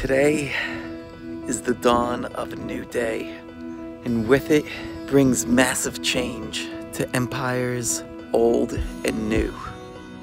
Today is the dawn of a new day, and with it brings massive change to empires old and new.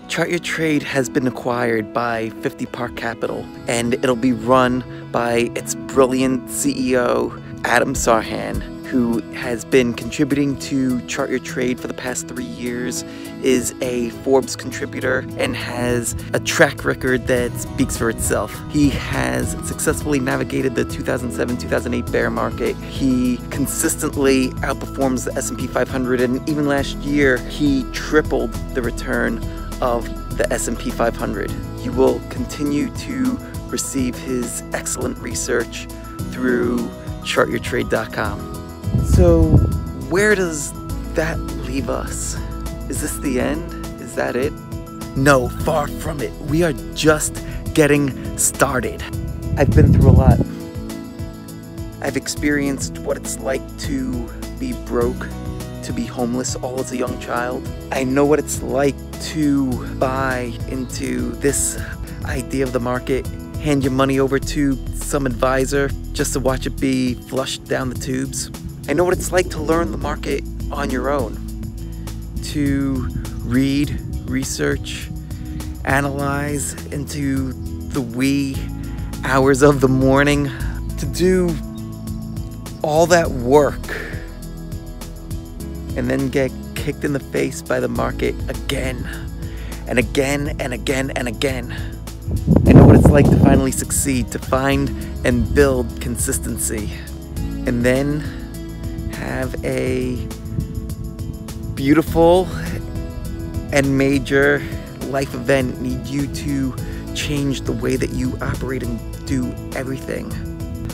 Chart Your Trade has been acquired by 50 Park Capital, and it'll be run by its brilliant CEO, Adam Sarhan, who has been contributing to Chart Your Trade for the past three years, is a Forbes contributor, and has a track record that speaks for itself. He has successfully navigated the 2007-2008 bear market. He consistently outperforms the S&P 500, and even last year, he tripled the return of the S&P 500. You will continue to receive his excellent research through chartyourtrade.com. So, where does that leave us? Is this the end? Is that it? No, far from it. We are just getting started. I've been through a lot. I've experienced what it's like to be broke, to be homeless all as a young child. I know what it's like to buy into this idea of the market, hand your money over to some advisor just to watch it be flushed down the tubes. I know what it's like to learn the market on your own, to read, research, analyze into the wee hours of the morning, to do all that work and then get kicked in the face by the market again and again and again and again. I know what it's like to finally succeed, to find and build consistency, and then have a beautiful and major life event need you to change the way that you operate and do everything.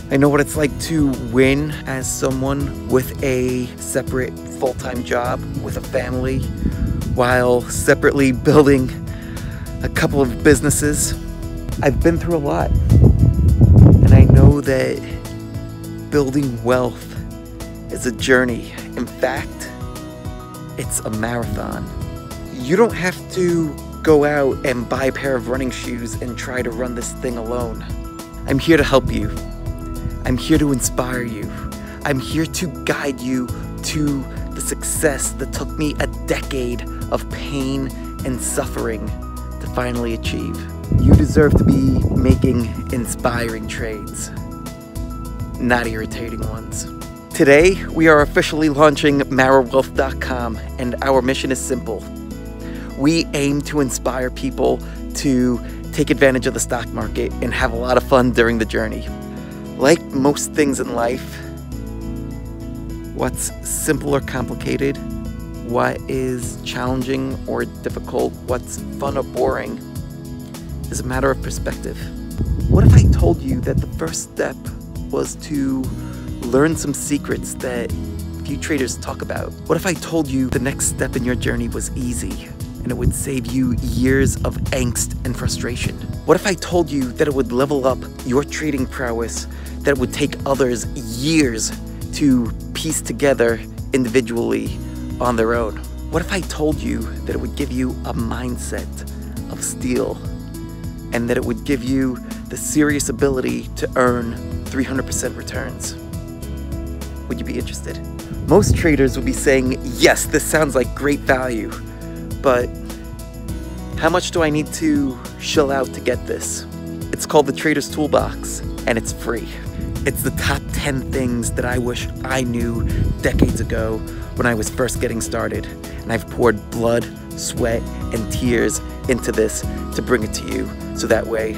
I know what it's like to win as someone with a separate full-time job, with a family, while separately building a couple of businesses. I've been through a lot, and I know that building wealth is a journey. In fact, it's a marathon. You don't have to go out and buy a pair of running shoes and try to run this thing alone. I'm here to help you. I'm here to inspire you. I'm here to guide you to the success that took me a decade of pain and suffering to finally achieve. You deserve to be making inspiring trades, not irritating ones. Today, we are officially launching MaraWealth.com, and our mission is simple. We aim to inspire people to take advantage of the stock market and have a lot of fun during the journey. Like most things in life, what's simple or complicated, what is challenging or difficult, what's fun or boring, is a matter of perspective. What if I told you that the first step was to learn some secrets that few traders talk about? What if I told you the next step in your journey was easy and it would save you years of angst and frustration? What if I told you that it would level up your trading prowess, that it would take others years to piece together individually on their own? What if I told you that it would give you a mindset of steel and that it would give you the serious ability to earn 300% returns? Would you be interested? Most traders will be saying, yes, this sounds like great value, but how much do I need to shell out to get this? It's called the Trader's Toolbox, and it's free. It's the top 10 things that I wish I knew decades ago when I was first getting started. And I've poured blood, sweat, and tears into this to bring it to you so that way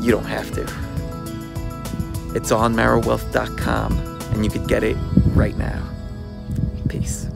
you don't have to. It's on MaraWealth.com and you could get it right now. Peace.